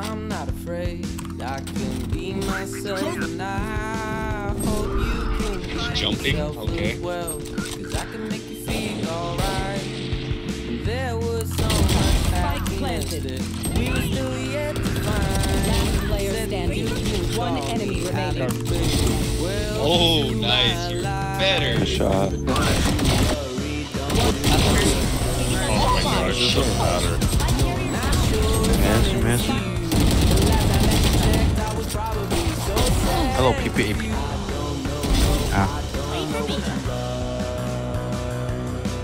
I'm not afraid. I can be myself, and I hope you can be jumping? Okay. as well. Cause I can make you feel alright. There was so much happiness planted. that we were still yet to find. Last player standing. One enemy remaining. out of blue. Well, Oh, nice. You're better. shot. Oh my gosh. It doesn't matter. Mansion, mansion. Hello, PP. Ah.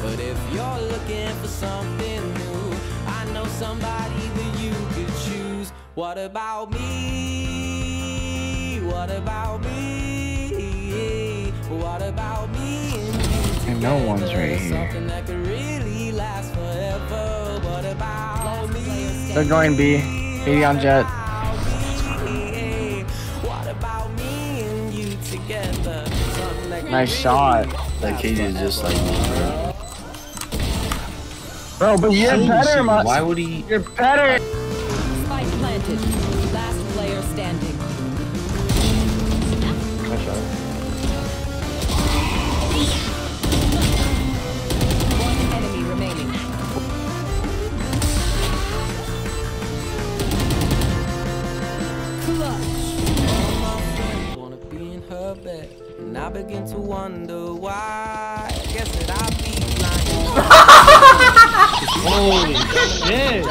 But if you're looking for something new, I know somebody that you could choose. What about me? What about me? What about me and? And no one's together? right here. Something that could really last forever. What about me? They're going B. B on Jett. Nice shot. That kid is just like, Bro, but you're better, why would he? You're better. Spike planted. And I begin to wonder why. I guess that I be blind. Holy shit!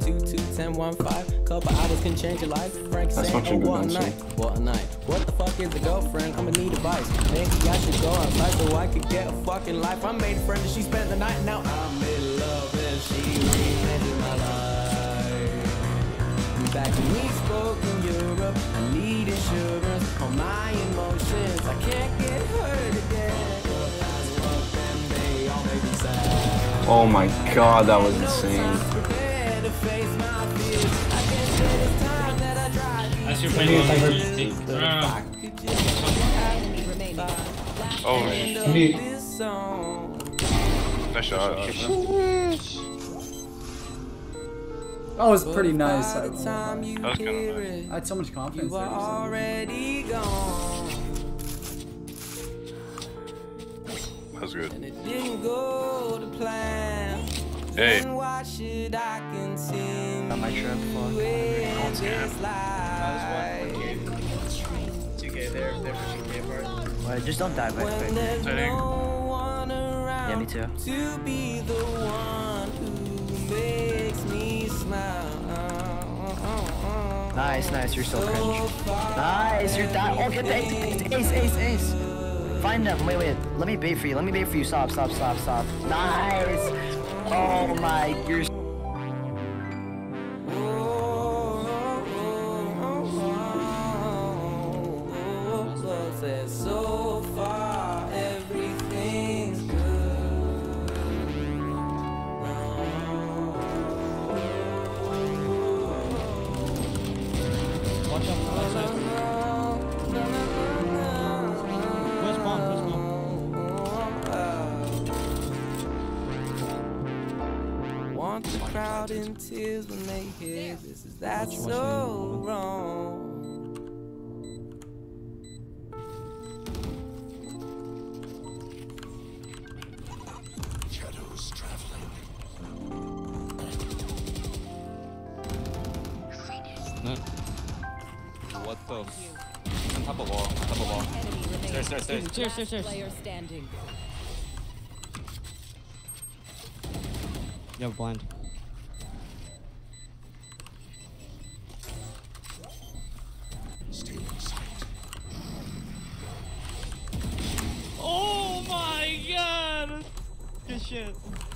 Two two ten one five. Couple hours can change your life. Frank That's saying, oh, what a night, what a night. What the fuck is a girlfriend? I'ma need advice. Maybe I should go outside so I could get a fucking life. I made a friend and she spent the night. Now I'm in love and she reinvented my life. Back when we spoke in Europe, Oh my god, that was insane. Prepare to face my fears. I can say it's time that I drive you That's your final I one. could just Enemy remaining. Last Oh, end of this song. nice shot. That was pretty nice. I, the time you That was kinda nice. I had so much confidence you there. are already gone. That was good. And it didn't go to plan. Hey. Then why should I continue Got my trip, fuck. in this life? 2K, they're, they're pushing K apart. Wait, just don't die by When quick. there's Exciting. no one around Yeah, me too. to be the one who makes me smile. Nice, nice. You're so cringe. Nice. You're that. Oh, get the ace, ace, ace, ace. Find them. Wait, wait. Let me bait for you. Let me bait for you. Stop, stop, stop, stop. Nice. Oh my. You're. Far everything's good. Where's crowd in tears when they hear this. Is that so wrong? What the? On top of wall. On top of wall. Stairs, stairs, stairs. Player standing. You have blind. Oh